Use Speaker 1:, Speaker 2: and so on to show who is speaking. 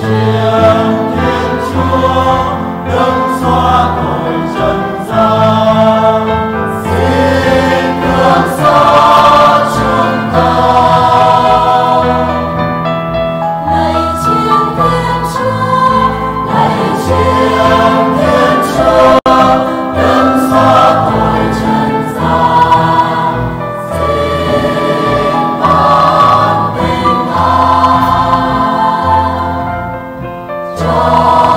Speaker 1: 是。中